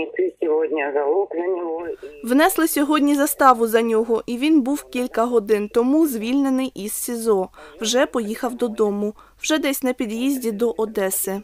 внесли сьогодні залог на нього. Внесли сьогодні заставу за нього, і він був кілька годин тому звільнений із СІЗО. Вже поїхав додому, вже десь на під'їзді до Одеси.